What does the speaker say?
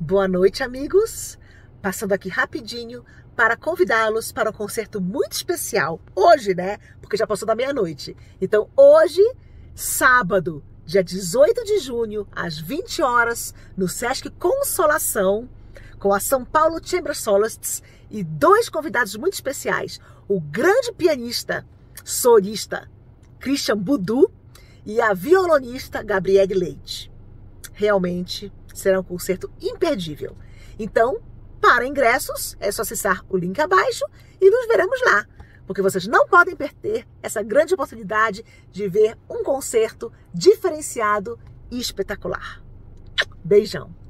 Boa noite, amigos. Passando aqui rapidinho para convidá-los para um concerto muito especial. Hoje, né? Porque já passou da meia-noite. Então, hoje, sábado, dia 18 de junho, às 20 horas, no Sesc Consolação, com a São Paulo Chamber Soloists e dois convidados muito especiais: o grande pianista, solista Christian Budu e a violonista Gabriele Leite. Realmente será um concerto imperdível. Então, para ingressos, é só acessar o link abaixo e nos veremos lá, porque vocês não podem perder essa grande oportunidade de ver um concerto diferenciado e espetacular. Beijão!